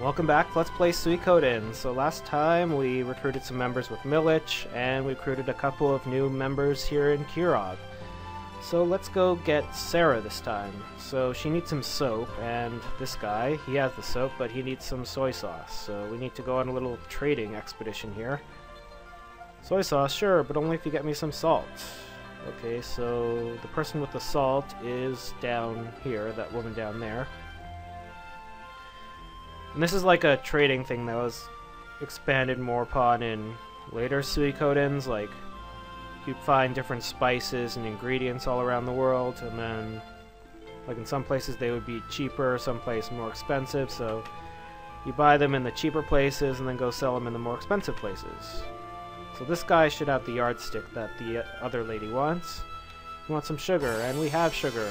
Welcome back, let's play Suikoden. So last time we recruited some members with Milich, and we recruited a couple of new members here in Kirov. So let's go get Sarah this time. So she needs some soap, and this guy, he has the soap, but he needs some soy sauce. So we need to go on a little trading expedition here. Soy sauce, sure, but only if you get me some salt. Okay, so the person with the salt is down here, that woman down there. And this is like a trading thing that was expanded more upon in later Suikodens, like you'd find different spices and ingredients all around the world, and then like in some places they would be cheaper, some places more expensive, so you buy them in the cheaper places and then go sell them in the more expensive places. So this guy should have the yardstick that the other lady wants. We want some sugar, and we have sugar.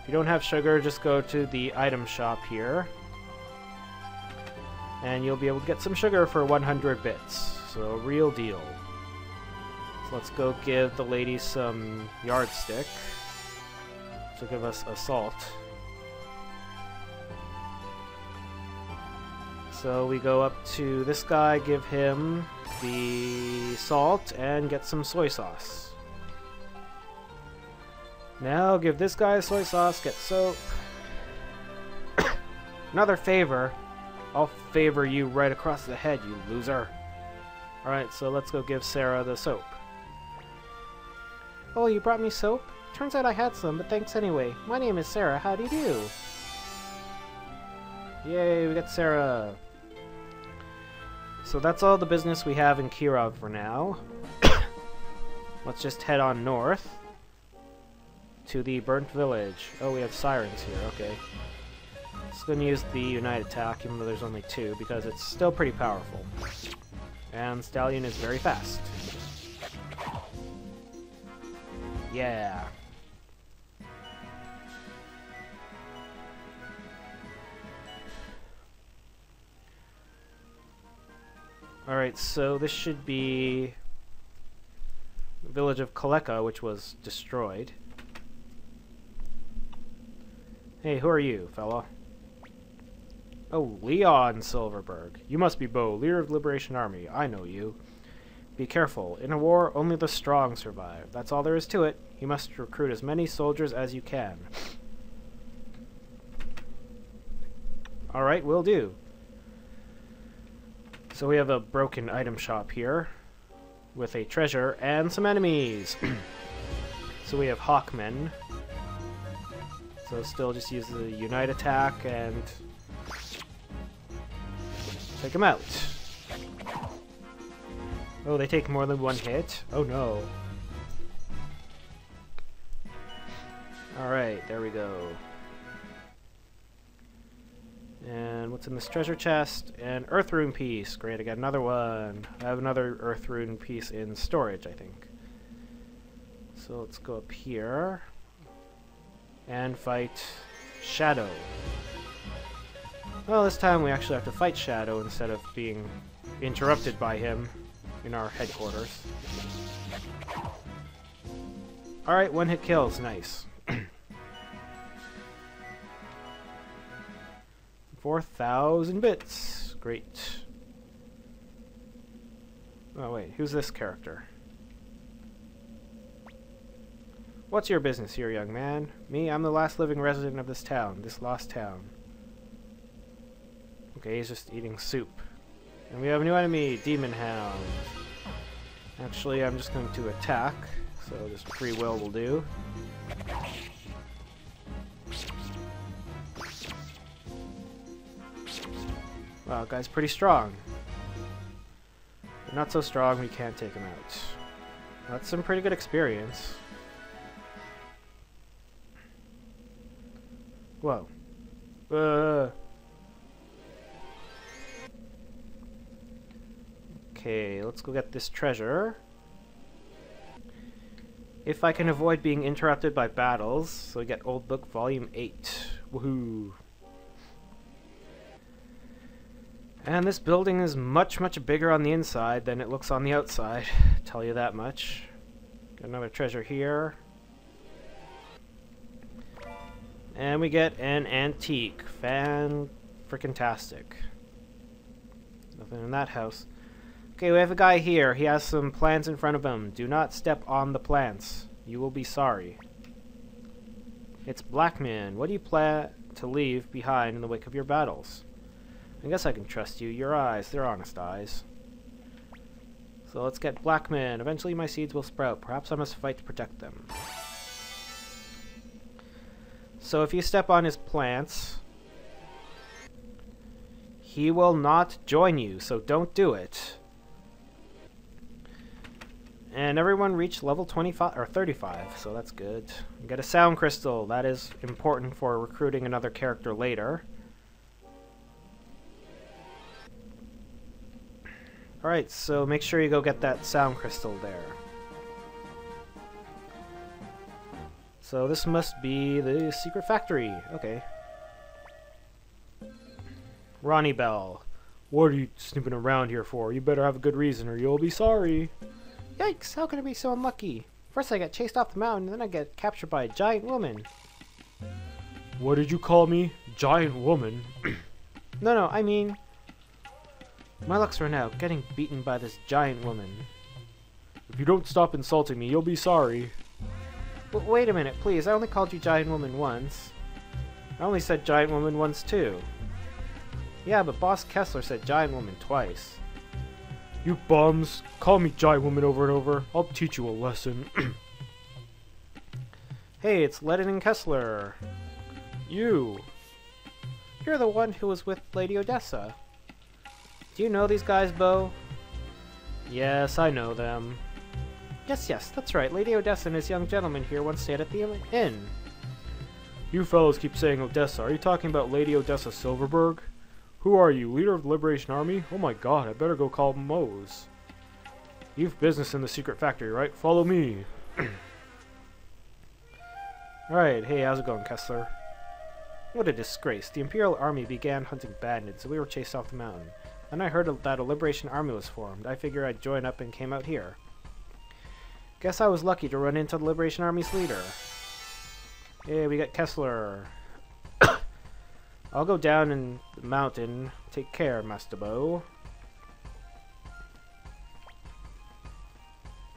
If you don't have sugar, just go to the item shop here. And you'll be able to get some sugar for 100 bits. So, real deal. So let's go give the lady some yardstick. So give us a salt. So we go up to this guy, give him the salt, and get some soy sauce. Now give this guy soy sauce, get soap. Another favor. I'll favor you right across the head, you loser. Alright, so let's go give Sarah the soap. Oh, you brought me soap? Turns out I had some, but thanks anyway. My name is Sarah, how do you do? Yay, we got Sarah. So that's all the business we have in Kirov for now. Let's just head on north to the burnt village. Oh, we have sirens here, okay. Just gonna use the Unite attack, even though there's only two, because it's still pretty powerful. And Stallion is very fast. Yeah. Alright, so this should be the village of Kaleka, which was destroyed. Hey, who are you, fella? Oh, Leon Silverberg. You must be Bo, leader of Liberation Army. I know you. Be careful. In a war, only the strong survive. That's all there is to it. You must recruit as many soldiers as you can. Alright, will do. So we have a broken item shop here with a treasure and some enemies. so we have Hawkmen. So still just use the Unite attack and take them out. Oh, they take more than one hit? Oh no. Alright, there we go. And what's in this treasure chest? An Earth Rune piece. Great, I got another one. I have another Earth Rune piece in storage, I think. So let's go up here and fight Shadow. Well, this time we actually have to fight Shadow instead of being interrupted by him in our headquarters. Alright, one hit kills, nice. 4,000 bits. Great. Oh wait, who's this character? What's your business here, young man? Me, I'm the last living resident of this town, this lost town. Okay, he's just eating soup. And we have a new enemy, Demon Hound. Actually, I'm just going to attack, so just free will will do. Wow, guy's pretty strong. But not so strong we can't take him out. That's some pretty good experience. Whoa. Uh. Okay, let's go get this treasure. If I can avoid being interrupted by battles, so we get Old Book Volume 8. Woohoo! And this building is much, much bigger on the inside than it looks on the outside. Tell you that much. Got another treasure here. And we get an antique. Fan freaking tastic. Nothing in that house. Okay, we have a guy here. He has some plants in front of him. Do not step on the plants. You will be sorry. It's Blackman. What do you plan to leave behind in the wake of your battles? I guess I can trust you. Your eyes, they're honest eyes. So let's get Blackman. Eventually my seeds will sprout. Perhaps I must fight to protect them. So if you step on his plants, he will not join you, so don't do it. And everyone reached level 25 or 35, so that's good. Get a sound crystal. That is important for recruiting another character later. Alright, so make sure you go get that sound crystal there. So this must be the secret factory. Okay. Ronnie Bell. What are you snooping around here for? You better have a good reason or you'll be sorry. Yikes, how can I be so unlucky? First I get chased off the mountain, then I get captured by a giant woman. What did you call me? Giant woman? no, no, I mean... My luck's run out, getting beaten by this giant woman. If you don't stop insulting me, you'll be sorry. But wait a minute, please, I only called you giant woman once. I only said giant woman once too. Yeah, but Boss Kessler said giant woman twice. You bums! Call me giant woman over and over. I'll teach you a lesson. hey, it's Ledon and Kessler. You. You're the one who was with Lady Odessa. Do you know these guys, Bo? Yes, I know them. Yes, yes, that's right. Lady Odessa and this young gentleman here once stayed at the inn. You fellows keep saying Odessa. Are you talking about Lady Odessa Silverberg? Who are you, leader of the Liberation Army? Oh my god, I better go call Mose. You've business in the secret factory, right? Follow me. Alright, hey, how's it going, Kessler? What a disgrace. The Imperial Army began hunting bandits, and we were chased off the mountain. Then I heard that a Liberation Army was formed. I figured I'd join up and came out here. Guess I was lucky to run into the Liberation Army's leader. Hey, we got Kessler. I'll go down in the mountain. Take care, Master Bo.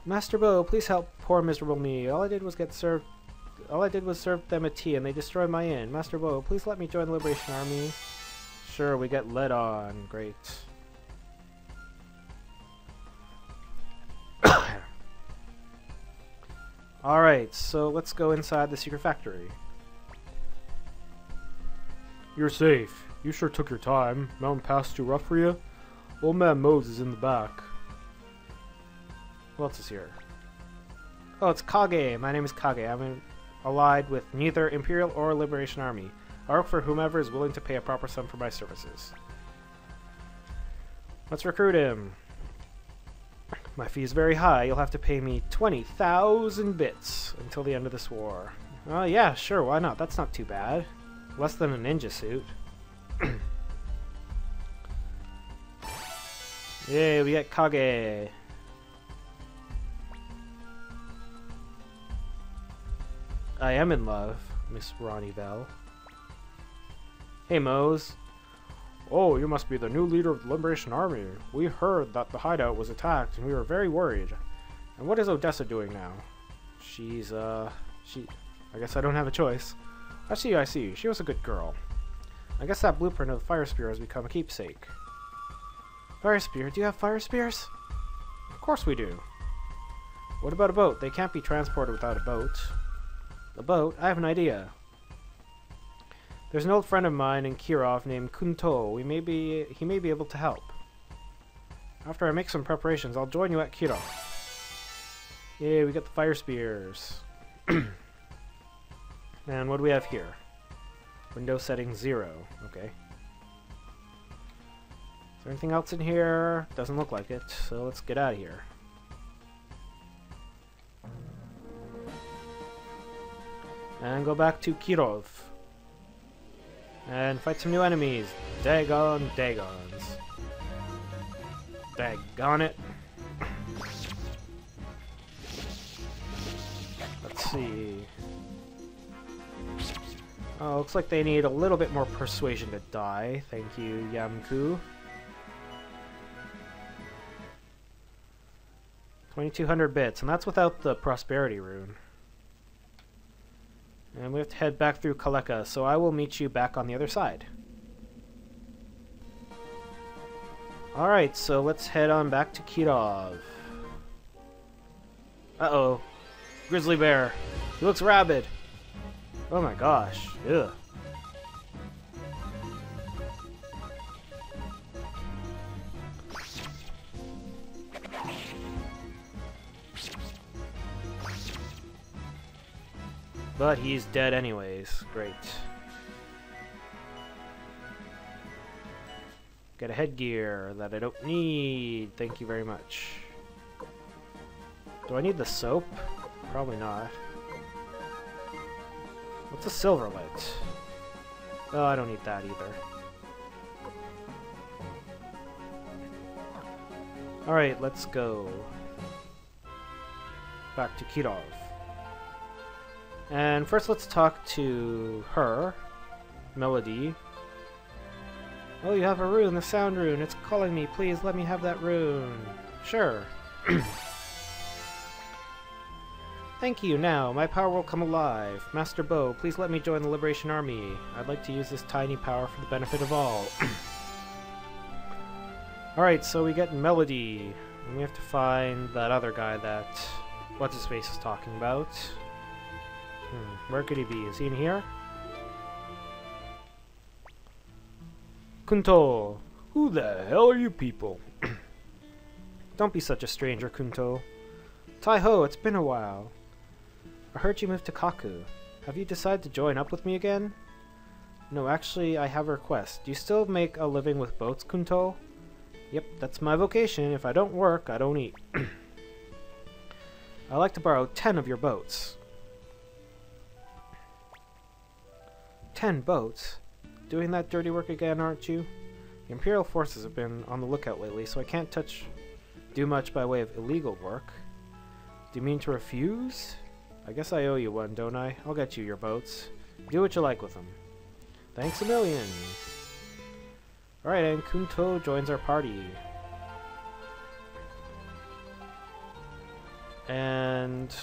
Master Bo, please help poor miserable me. All I did was get served... All I did was serve them a tea, and they destroyed my inn. Master Bo, please let me join the Liberation Army. Sure, we get Ledon. Great. Alright, so let's go inside the secret factory. You're safe. You sure took your time. Mountain pass too rough for you? Old man Mose is in the back. Who else is here? Oh, it's Kage. My name is Kage. I'm allied with neither Imperial or Liberation Army. I work for whomever is willing to pay a proper sum for my services. Let's recruit him. My fee is very high. You'll have to pay me 20,000 bits until the end of this war. Oh, yeah, sure, why not? That's not too bad. Less than a ninja suit. Yay, we got Kage. I am in love, Miss Ronnie Bell. Hey, Mose. Oh, you must be the new leader of the Liberation Army. We heard that the hideout was attacked, and we were very worried. And what is Odessa doing now? She's, uh, she... I guess I don't have a choice. I see, I see. She was a good girl. I guess that blueprint of the fire spear has become a keepsake. Fire spear? Do you have fire spears? Of course we do. What about a boat? They can't be transported without a boat. A boat? I have an idea. There's an old friend of mine in Kirov named Kunto. We may be, he may be able to help. After I make some preparations, I'll join you at Kirov. Yay, we got the fire spears. And what do we have here? Window setting 0. Okay. Is there anything else in here? Doesn't look like it, so let's get out of here. And go back to Kirov. And fight some new enemies. Dagon Dagons. Dagon it. Let's see. Oh, looks like they need a little bit more persuasion to die. Thank you, Yam Koo. 2200 bits, and that's without the prosperity rune. And we have to head back through Kaleka, so I will meet you back on the other side. Alright, so let's head on back to Kirov. Uh-oh. Grizzly bear. He looks rabid. Oh my gosh. Ugh. But he's dead anyways. Great. Get a headgear that I don't need. Thank you very much. Do I need the soap? Probably not. What's a silverlet? Oh, I don't need that either. Alright, let's go. Back to Kirov. And first let's talk to her, Melody. Oh, you have a rune, the sound rune. It's calling me. Please let me have that rune. Sure. Thank you. Now, my power will come alive. Master Bo, please let me join the Liberation Army. I'd like to use this tiny power for the benefit of all. Alright, so we get Melody. And we have to find that other guy that... What's-his-face is talking about. Hmm, where could he be? Is he in here? Kunto! Who the hell are you people? Don't be such a stranger, Kunto. Tai-ho, it's been a while. I heard you moved to Kaku. Have you decided to join up with me again? No, actually, I have a request. Do you still make a living with boats, Kunto? Yep, that's my vocation. If I don't work, I don't eat. I'd like to borrow ten of your boats. Ten boats? Doing that dirty work again, aren't you? The Imperial forces have been on the lookout lately, so I can't touch do much by way of illegal work. Do you mean to refuse? I guess I owe you one, don't I? I'll get you your boats. Do what you like with them. Thanks a million! Alright, and Kunto joins our party. And...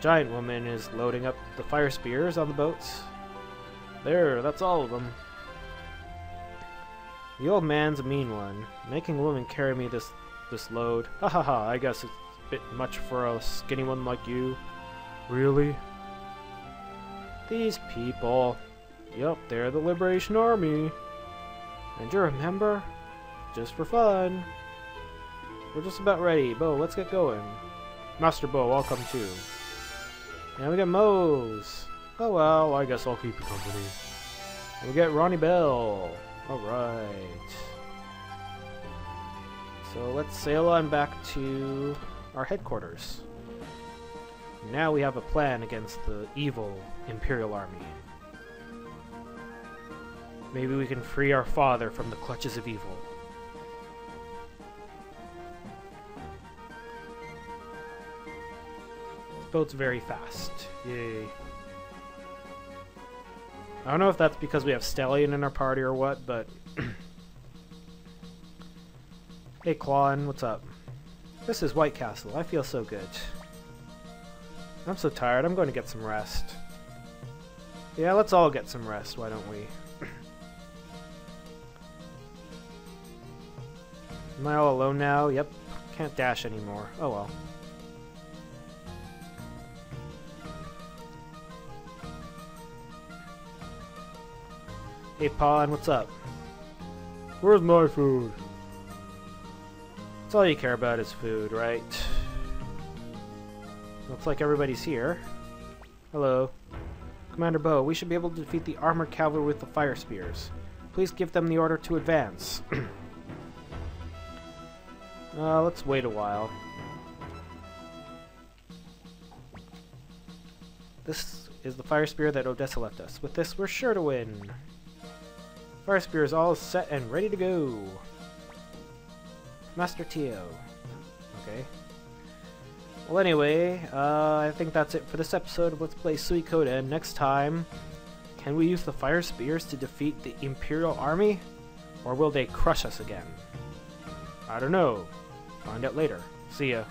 Giant Woman is loading up the fire spears on the boats. There, that's all of them. The old man's a mean one, making a woman carry me this this load. Ha ha ha, I guess bit much for a skinny one like you. Really? These people. Yup, they're the Liberation Army. And you remember? Just for fun. We're just about ready. Bo, let's get going. Master Bo, I'll come too. Now we got Mose. Oh well, I guess I'll keep you company. And we get Ronnie Bell. Alright. So let's sail on back to our headquarters. Now we have a plan against the evil Imperial Army. Maybe we can free our father from the clutches of evil. This boat's very fast. Yay. I don't know if that's because we have Stallion in our party or what, but... hey, Quan, what's up? This is White Castle. I feel so good. I'm so tired. I'm going to get some rest. Yeah, let's all get some rest, why don't we? Am I all alone now? Yep. Can't dash anymore. Oh well. Hey, Pahn, what's up? Where's my food? That's all you care about is food, right? Looks like everybody's here. Hello. Commander Bo, we should be able to defeat the armored cavalry with the fire spears. Please give them the order to advance. uh, let's wait a while. This is the fire spear that Odessa left us. With this, we're sure to win. Fire Spear is all set and ready to go. Master Teo. Okay. Well, anyway, uh, I think that's it for this episode of Let's Play Suikoden. Next time, can we use the Fire Spears to defeat the Imperial Army? Or will they crush us again? I don't know. Find out later. See ya.